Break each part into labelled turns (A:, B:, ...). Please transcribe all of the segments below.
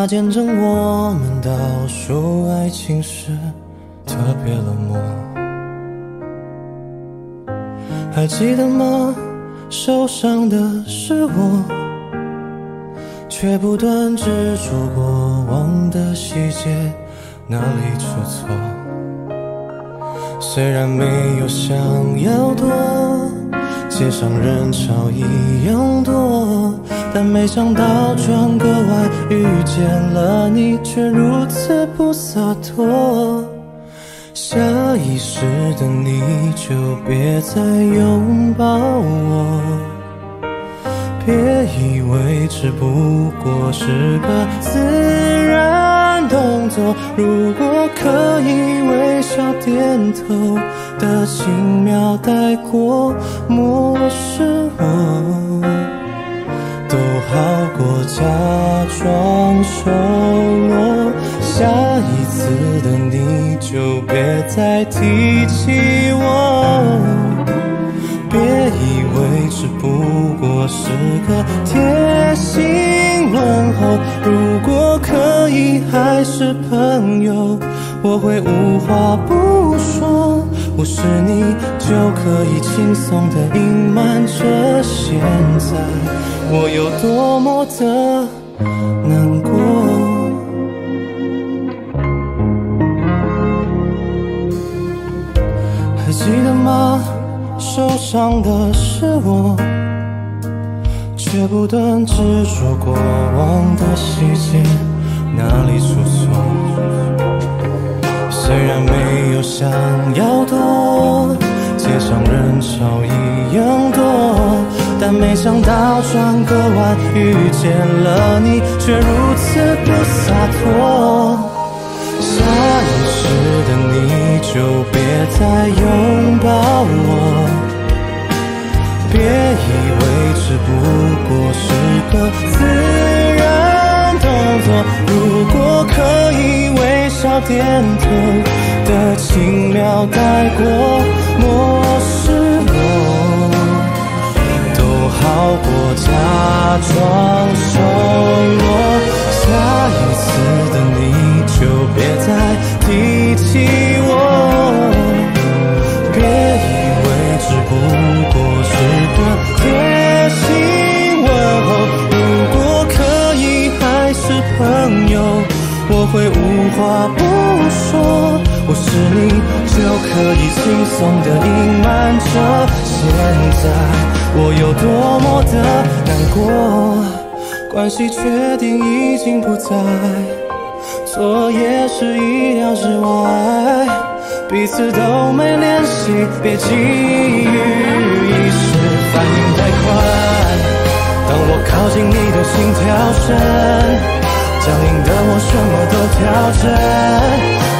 A: 它见证我们倒数爱情时特别冷漠。还记得吗？受伤的是我，却不断执着过往的细节，哪里出错？虽然没有想要躲，街上人潮一样多，但没想到转个弯遇见了你，却如此不洒脱。下意识的你就别再拥抱我，别以为只不过是个自然动作。如果可以微笑点头的轻描带过，漠视我。好过假装熟络。下一次的你就别再提起我，别以为只不过是个贴心问候。如果可以还是朋友，我会无话不说。不是你就可以轻松的隐瞒着现在我有多么的难过。还记得吗？受伤的是我，却不断执着过往的细节，哪里出错？虽然没有想要躲，街上人潮一样多，但没想到转个弯遇见了你，却如此不洒脱。下意识的你就别再拥抱我。别以为只不过是个自然动作，如果可以微笑点头的轻描带过，漠视过假装熟络。下一次的你就别再提起我，别以为只不过是个。贴心问候，如果可以还是朋友，我会无话不说。我是你就可以轻松的隐瞒着，现在我有多么的难过。关系确定已经不在，错也是意料之外，彼此都没联系，别急于一时。反应太快，当我靠近你的心跳声，僵硬的我什么都调整，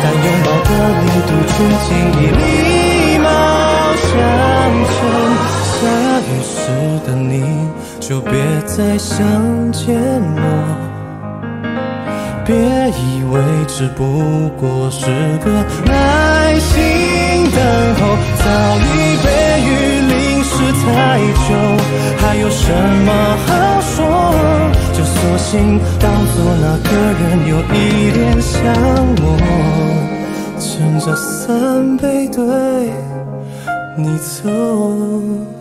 A: 但拥抱的力度却轻易礼貌相称。下意识的你就别再想见我，别以为只不过是个耐心等候，早已被雨淋。湿太久，还有什么好说？就索性当作那个人有一点像我，撑着伞背对你走。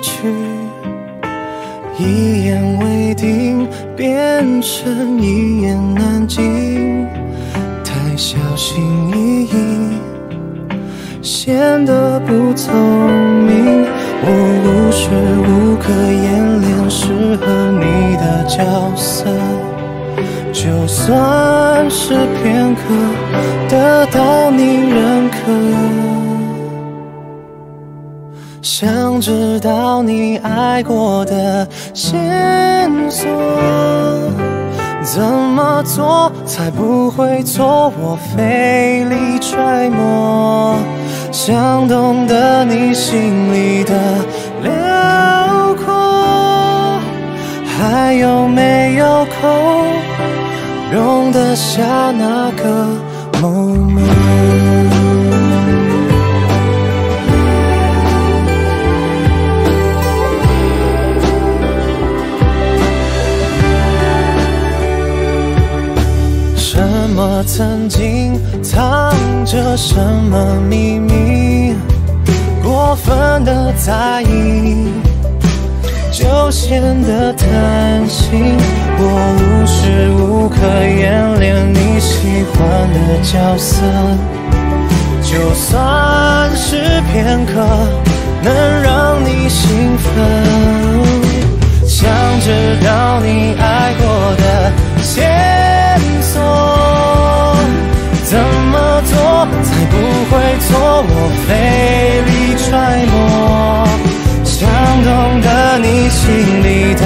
A: 去，一言为定，变成一言难尽。太小心翼翼，显得不聪明。我无时无刻演练适合你的角色，就算是片刻，得到你认可。想知道你爱过的线索怎么做才不会错我费力揣摩？想懂得你心里的辽阔还有没有口容得下那个某某曾经藏着什么秘密？过分的在意，就显得贪心。我无时无刻演练你喜欢的角色，就算是片刻，能让你兴奋。想知道你爱过的做？我费力揣摩，想懂得你心里的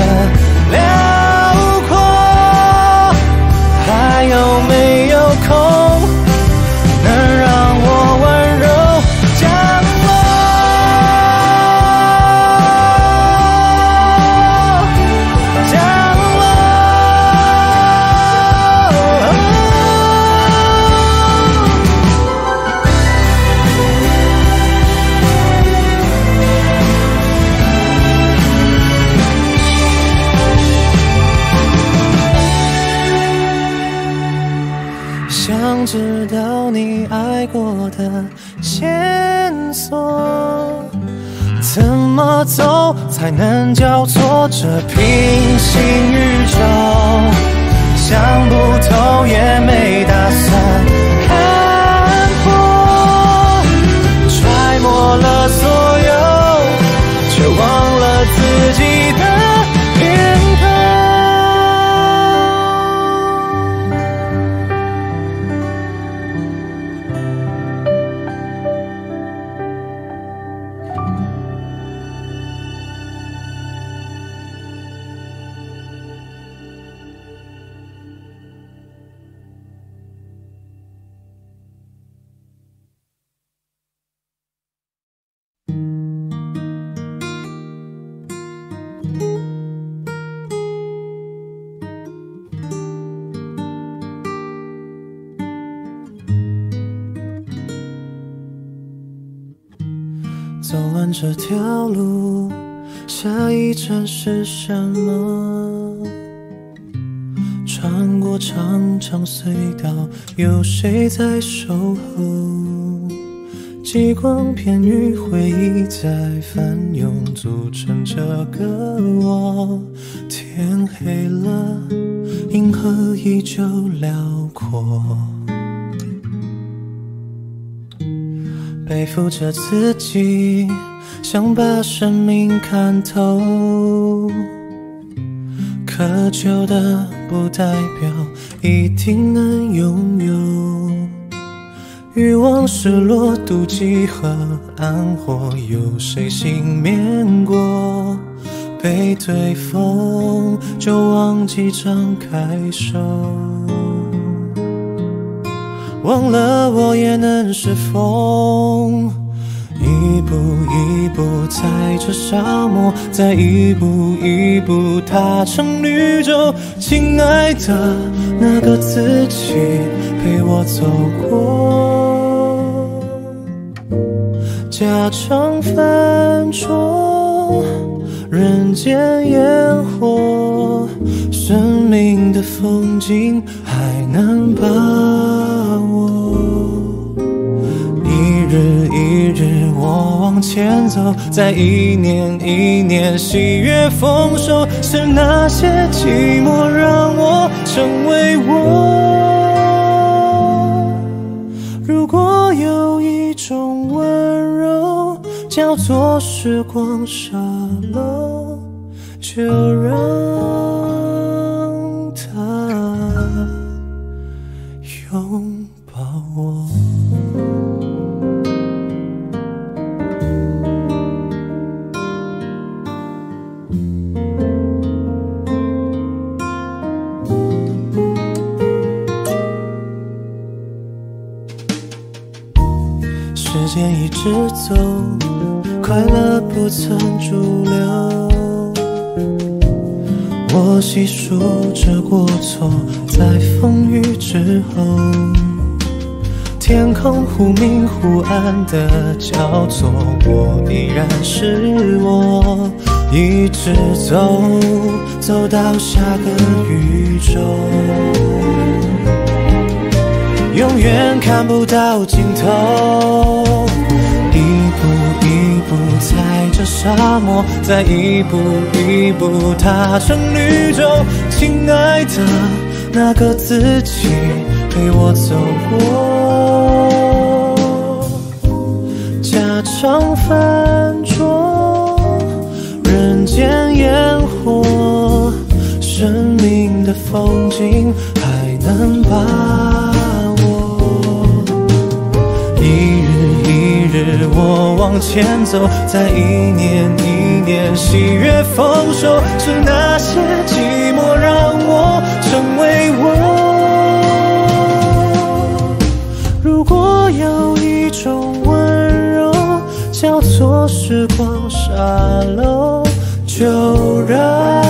A: 想知道你爱过的线索，怎么走才能交错这平行宇宙？想不透也没打算看破，揣摩了所有，却忘了自己的。这条路，下一站是什么？穿过长长隧道，有谁在守候？极光片与回忆在翻涌，组成这个我。天黑了，银河依旧辽阔。背负着自己，想把生命看透。渴求的不代表一定能拥有。欲望、失落、妒忌和暗火，有谁幸免过？被对风，就忘记张开手。忘了我也能是风，一步一步踩着沙漠，再一步一步踏成绿洲。亲爱的，那个自己陪我走过，家常饭桌，人间烟火，生命的风景还能把前走，在一年一年喜悦丰收，是那些寂寞让我成为我。如果有一种温柔叫做时光沙漏，就让它永间一直走，快乐不曾驻留。我细数着过错，在风雨之后，天空忽明忽暗的交错，我依然是我，一直走，走到下个宇宙。永远看不到尽头，一步一步踩着沙漠，再一步一步踏成绿洲。亲爱的，那个自己陪我走过，家常饭桌，人间烟火，生命的风景还能把是我往前走，在一年一年喜悦丰收，是那些寂寞让我成为我。如果有一种温柔叫做时光沙漏，就让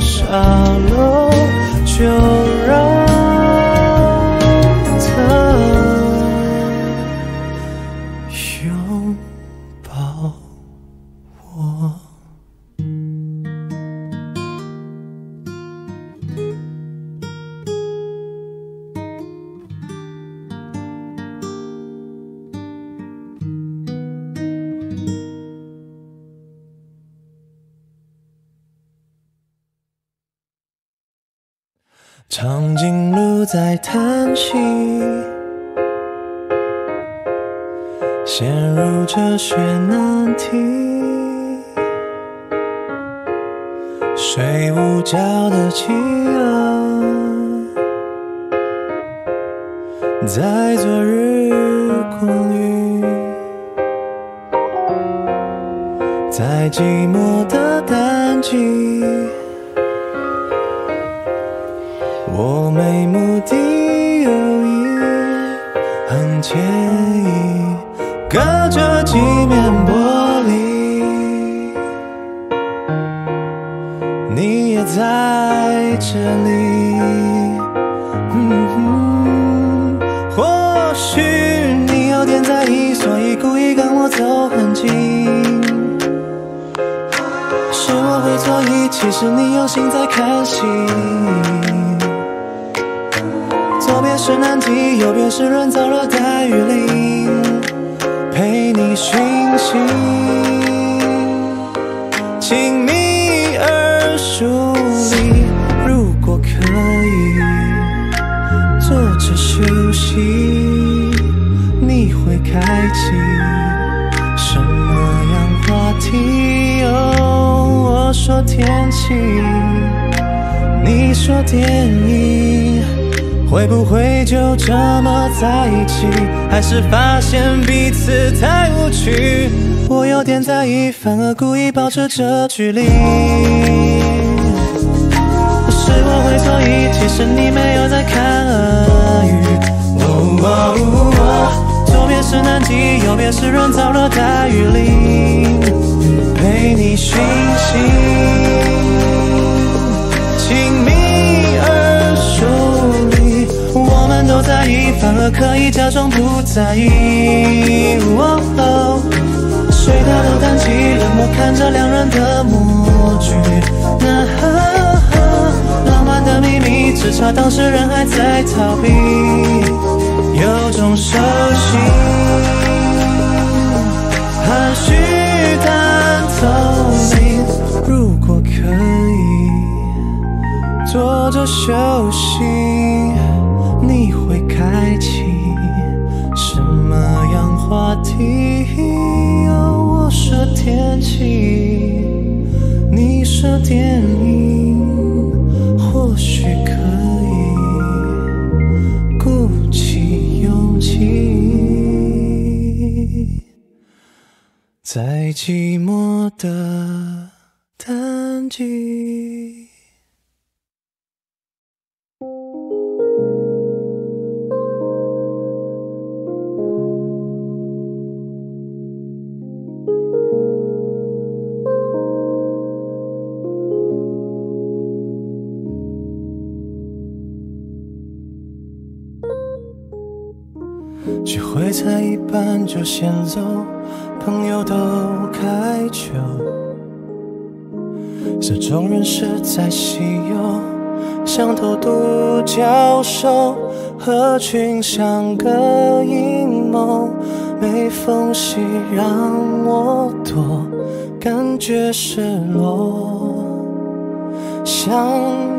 A: 沙漏，就长颈鹿在叹息，陷入哲学难题。睡午觉的企鹅，在昨日光浴，在寂寞的淡季。其实你用心在看戏。左边是南极，右边是人造热带雨林，陪你寻星，亲密说天气，你说电影。会不会就这么在一起？还是发现彼此太无趣？我有点在意，反而故意保持着距离。是我会错意，其实你没有在看鳄鱼。哦哦哦，左边是南极，右边是人造热带雨林，陪你寻星，亲密而疏离。我们都在意，反而可以假装不在意。哦哦，睡到都淡季，冷漠看着两人的默剧。那、浪漫的秘密，只差当事人还在逃避，有种熟悉，含蓄透明。如果可以坐着休息。你会开启什么样话题？哦，我说天气，你说电影，寂寞的淡季。聚会才一半就先走，朋友都开酒，这种人实在稀有，像头独角兽，合群像个阴谋，没缝隙让我躲，感觉失落，想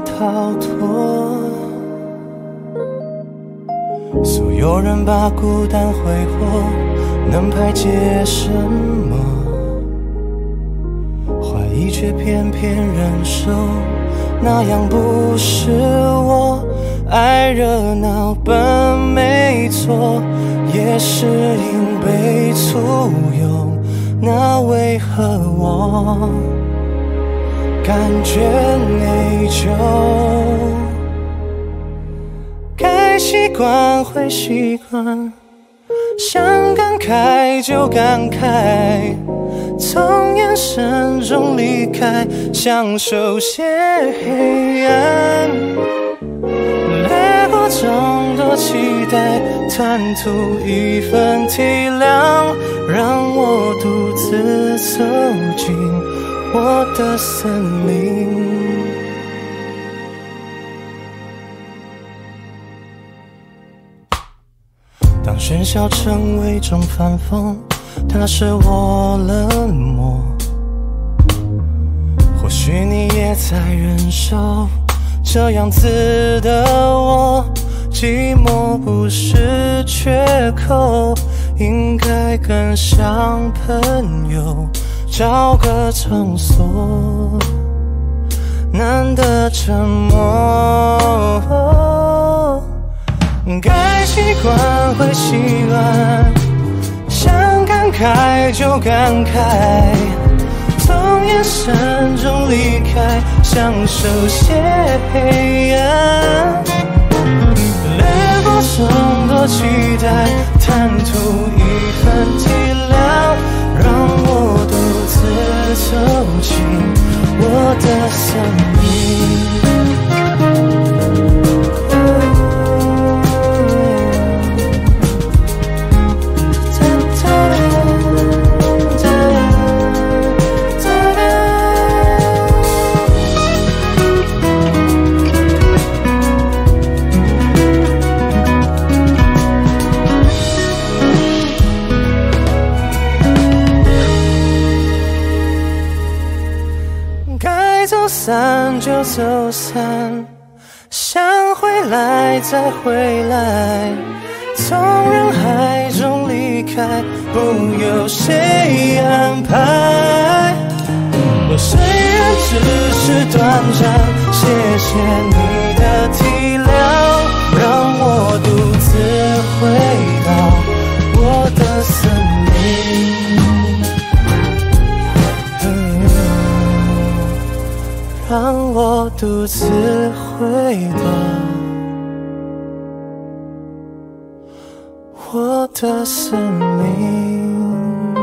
A: 逃脱。所有人把孤单挥霍，能排解什么？怀疑却偏偏忍受，那样不是我。爱热闹本没错，也是因被簇拥，那为何我感觉内疚？该习惯会习惯，想感慨就感慨，从眼神中离开，享受些黑暗。掠过众多期待，贪图一份体谅，让我独自走进我的森林。喧嚣成为种反讽，它使我冷漠。或许你也在忍受这样子的我，寂寞不是缺口，应该更像朋友，找个场所，难得沉默。该习惯会习惯，想感慨就感慨，从眼神中离开，享受些黑暗，掠过众多期待，贪图一份体谅，让我独自走进我的森林。散就走散，想回来再回来，从人海中离开，不由谁安排。我虽然只是短暂，谢谢你的体谅，让我独自回到让我独自回到我的森林，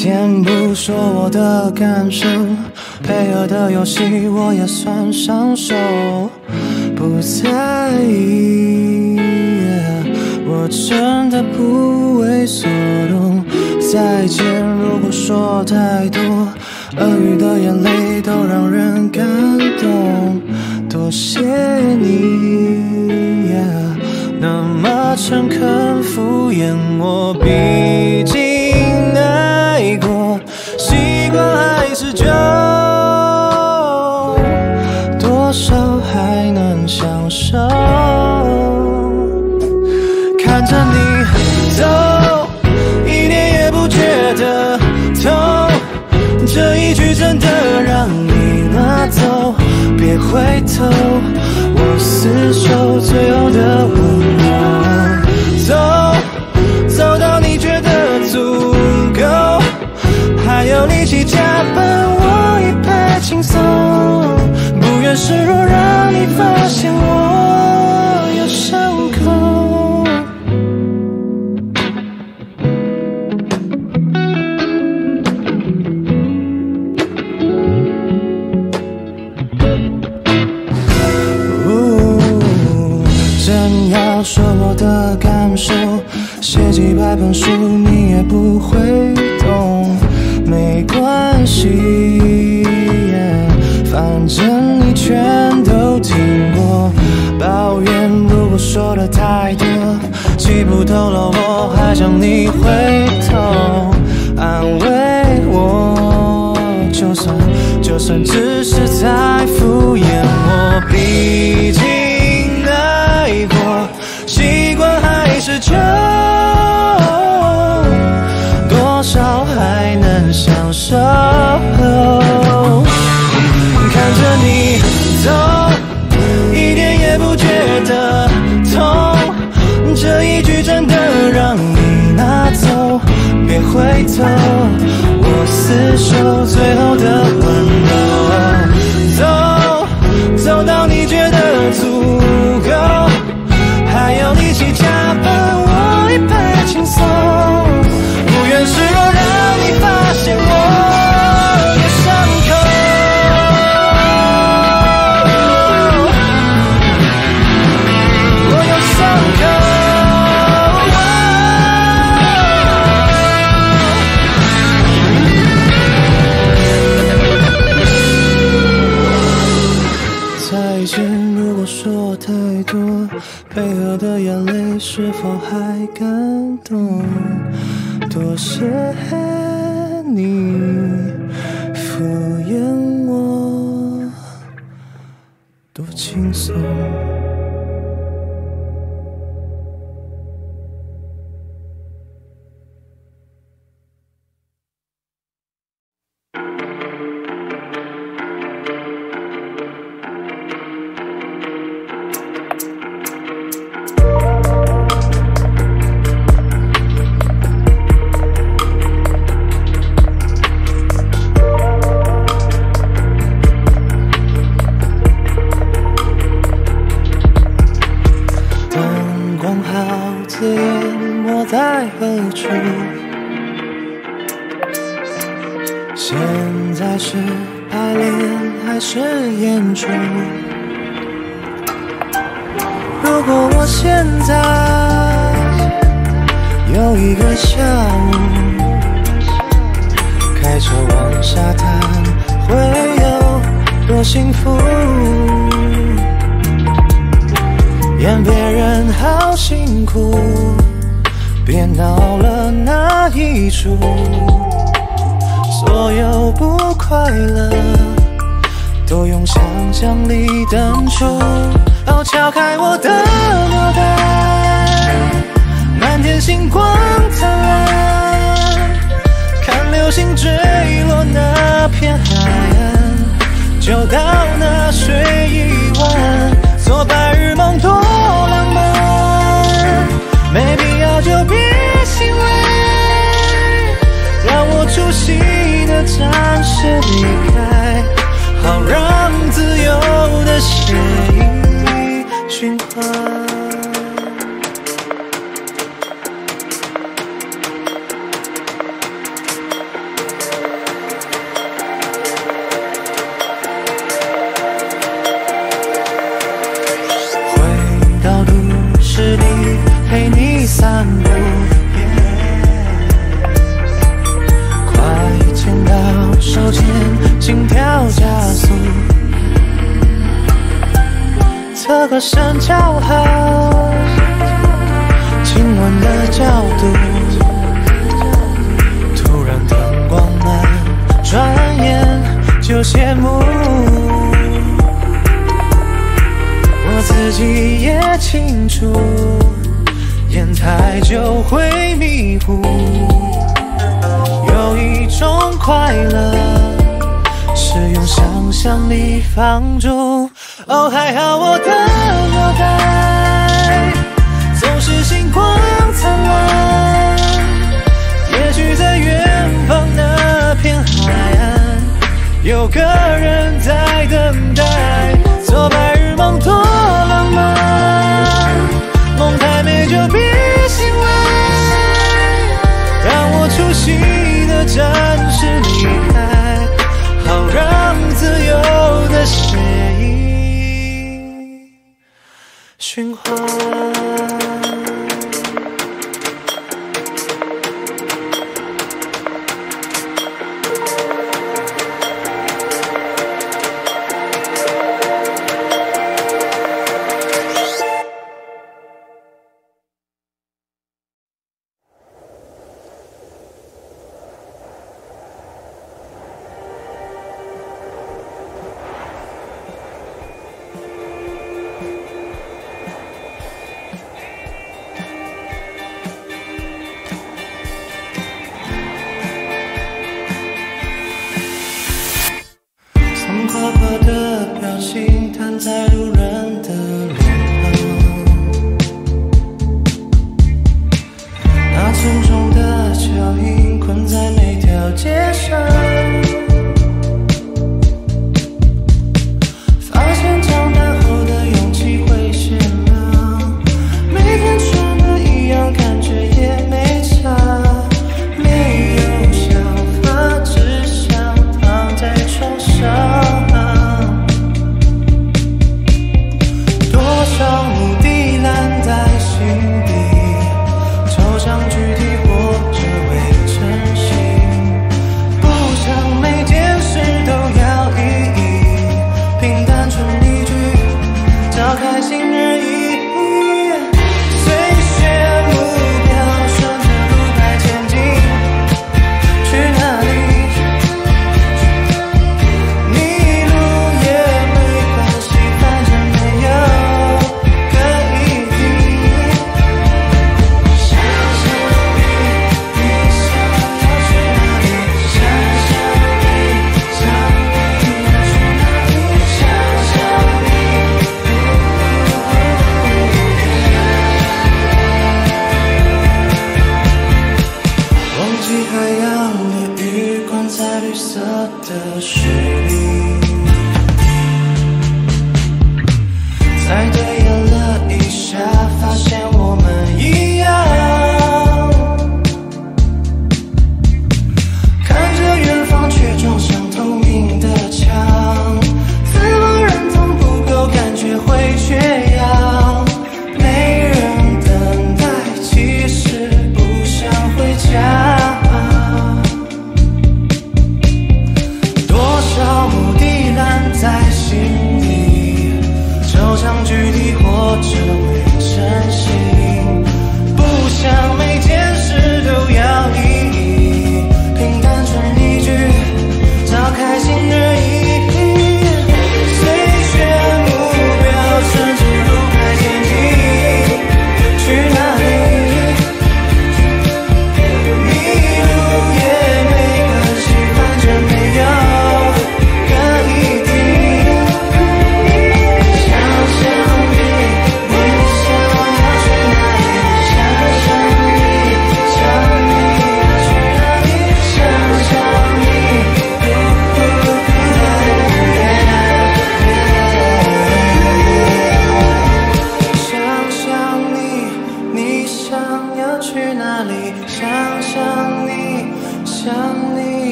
A: 先不说我的感受，配合的游戏我也算上手，不在意。我真的不为所动。再见，如果说太多，鳄鱼的眼泪都让人感动。多谢你那么诚恳敷衍我，毕竟有多少还能享受。看着你走，一点也不觉得痛。这一句真的让你拿走，别回头，我厮守最后的你发现我。下午，开车往沙滩，会有多幸福？演别人好辛苦，别闹了那一出。所有不快乐，都用想象力淡出。哦，敲开我的脑袋。天星光灿烂，看流星坠落那片海岸，就到那睡一晚，做白日梦多浪漫，没必要就别醒来，让我出息的暂时离开，好让自由的血液循环。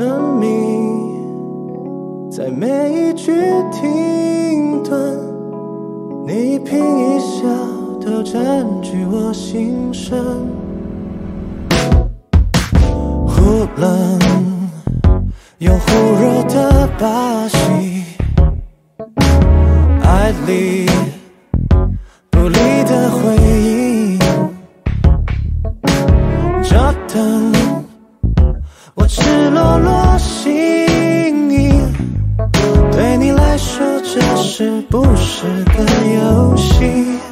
A: 沉迷在每一句停顿，你一颦一笑都占据我心神，忽冷又忽热的把戏，爱里。是不是个游戏？